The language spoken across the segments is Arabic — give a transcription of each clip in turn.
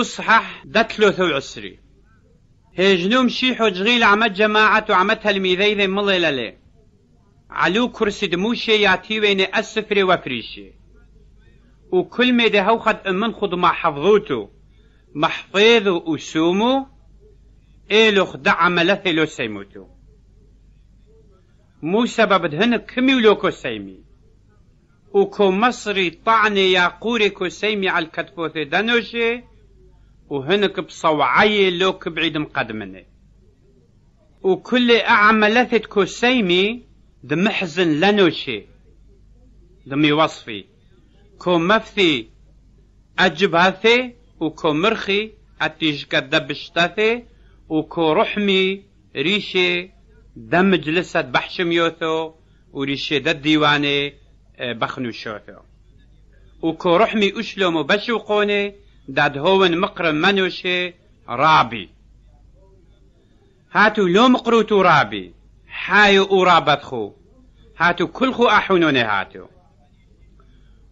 أصحح دتلو ثو عسري. هجنوم شيحو جغيل عمد جماعة وعمد تلميذي ذي مليلة علو كرسي دموشي ياتي وين أسفري وفريشي. وكل ما ده خد أمن خد ما حفظوتو. محفظ وسومو. إلو خدع عملته لو سيموتو. مو سبب دهن كمي ولوكو سيمي وكو مصري طعني يا قوري كو سيمي على الكتفوث دنوشي وهنك بصوعي لوك بعيد مقدمني وكل أعملثت كو سيمي دمحزن لنوشي. دمي وصفي. كو مفثي أجبهثي وكو مرخي أتيج كدبشتثي وكو رحمي ريشي دم جلسة بحشم يوثو وريشي دا ديواني بخنو شوثو وكو رحمي أشلومو بشوقوني داد هون مقرم منوشي رابي. هاتو لو مقروتو رابي. حايو أورابتخو هاتو كل خو أحونوني هاتو.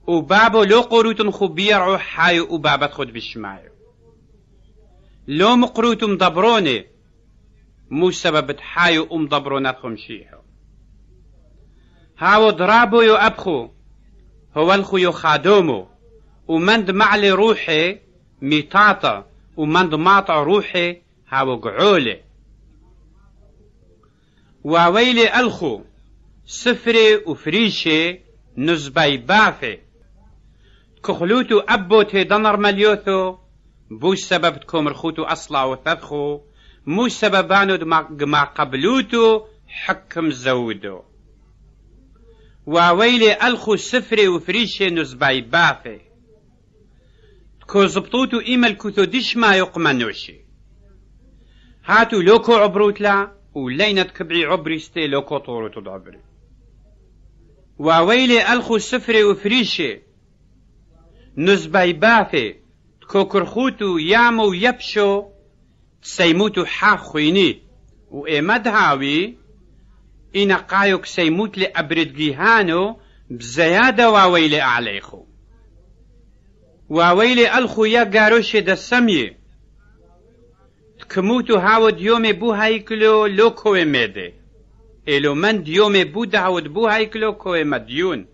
وبابو لو قروتن خو بيرعو حايو وبابت خود بشمايو. لو مقروتو مدبروني مو سبب حايو أم دبرونات خمشيحو هاو درابو يو أبخو هو الخو يو خادومو. ومند معلي روحي mitata umandomata ruhe hawo goole waweyle alxu sifre ufrishe nuzbay bafe كخلوتو أبو تدنر مليوثو بوش سبب تكومر خوتو أصلا وثبخو موش سببانو دما قبلوتو حكم زودو. واويلي ألخو سفري وفريشي نزباي بافي. كوزبطوت إيما الكوتو دشما يقما نوشي هاتو لوكو عبروتلا ولينت كبعي عبري ستي لوكو طورتو عبري واويلي ألخو سفري وفريشي نزباي بافي تكوكرخوتو يامو يبشو سيموتو حاخويني وإيما دهاوي إنا قايوك سيموت لأبردقيهانو بزيادة واويلي عليخو وويلي ألخو يا قاروش دا سمي تكموتو هاو ديومي بو هايكلو لو كوي ميدي إلو من ديومي بو دعود بو هايكلو كوي مديون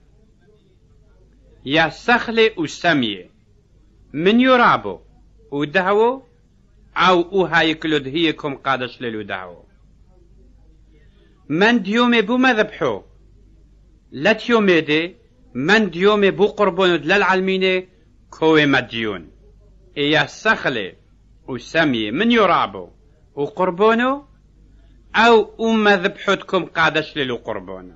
يا سخلي وسمي من يرابو ودهو أو أو هايكلو دهيكم قادش للو دعو من ديومي بو مذبحو لا تيومي دي من ديومي بو قربون للعلميني كوي مديون. إيا سخلي وسمي من يرابو. وقربونو؟ أو أم ذبحتكم قادش للو قربونو.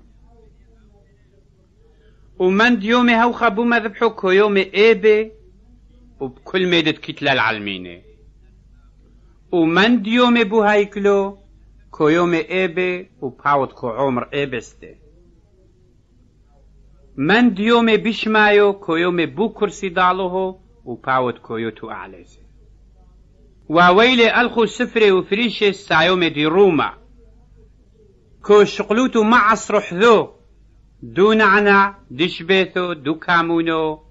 ومن ديومي هاو خبو ما ذبحو كيومي إيبي؟ وبكل ميدت كتلة العلمينة ومن ديومي بو هايكلو كيومي إيبي وباوت كو عمر إيبستي. من ديومي بشمايو كيومي بو كرسي دالوهو وباوت كويوتو أعليسي وويلي ألخو سفري وفريشي سايومي دي روما. كو شقلوتو مع صرح ذو دون عنا دش بيثو دو كامونو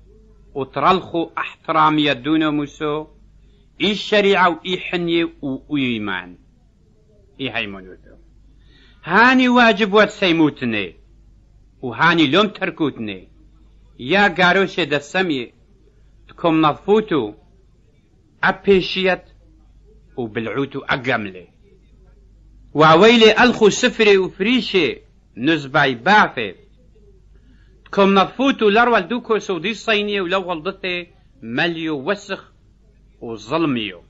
وترلخو احترام يدونو موسو اي الشريعة واي حنية وايمان اي هيمونوتو هاني واجب وات سيموتني وهاني لوم تركوتني. يا قاروشي دا سمي تكم نظفوتو أبيشيت وبلعوتو أقملي. وويلي ألخو سفري وفريشي نزباي بافي. كم نفوتو لرول دوكو سودي صينية ولو غلطتي مليو وسخ وظلميو.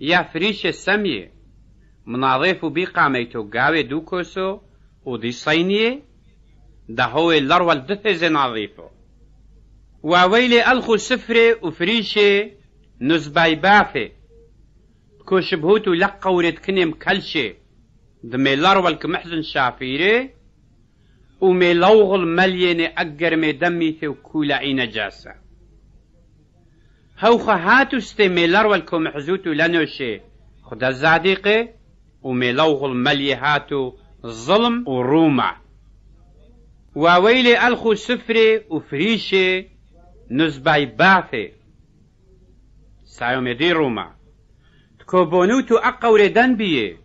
يا فريش السمية مناظيف بي قاميتو قاوي دوكوسو ودي صينية ده هو لرول دثي زي نظيفو وويلي ألخو سفري وفريشي نزباي بافي كو شبهوتو لقا ورد كنم كلشي. دمي لرول كمحزن شافيري. ومي لوغل مليني أجر مي دمي ثو كولا عين جاسة هوخ هاتو استمي لرولكو محزوتو لنوشي. خدا الزاديقي. ومي لوغل ملي ظلم وروما. وويلي ألخو سفري وفريشي نزباي باثي ستايوم يدي روما تكوبونوتو أقوري دن بيه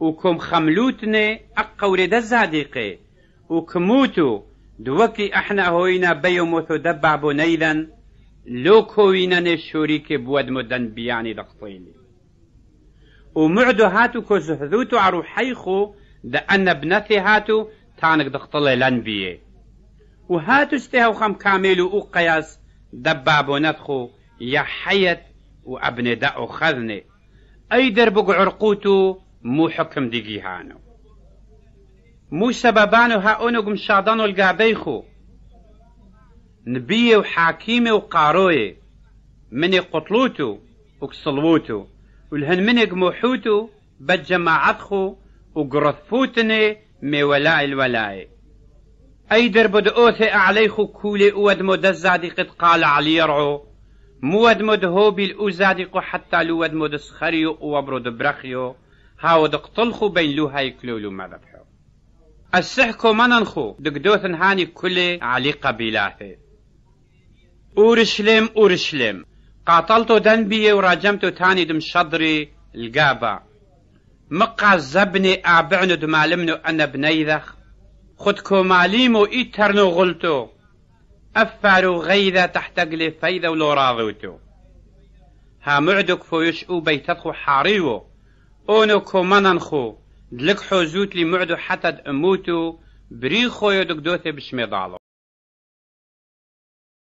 وكم خملوتني أقوري دزاديقي وكموتو دوكي احنا هوينا بيوموثو دبع بنيذا لو كوينا نشوريك بود مدن بياني دقطيني ومعدو هاتو كو زهذوتو عرو حيخو دا أن ابنتي هاتو تانك دقطلي لنبيه وهاتو استهو خم كاملو أو قياس دبابو ندخو يا حيت وابن داو خذني اي دربق عرقوتو مو حكم ديجيهانو مو سببانو ها اونو شادانو القابيخو نبيه وحاكيمه وقارويه مني قتلوتو وكسلوتو والهن مني موحوتو بجماعتخو وقرثفوتني مي ولاء الولاء أي دربد أوثي عليخو كولي أود مد الزادي قد قال علي يرعو. مود مد هو بالأزادق حتى لود مد سخريو وبرد برخيو. هاو دقتلخو بين لو هاي كلولو مذبحو السحكو مننخو دقدوثن هاني كلي علي قبيلاته أورشلم أورشلم قاتلتو دنبي وراجمتو تاني دم شضري القابة. مقع زبني أعبعنو دمالمنو أنا بنيذخ خد كوماليمو إيترنو غلتو. أفارو غيذا تحت قلي فايذا ولو راضوتو. ها معدك فويش أو بيتدخو حاريو أونو كوماننخو دلك حوزوت لي معدو حتى أموتو. بريخو يدك دوثي بشمي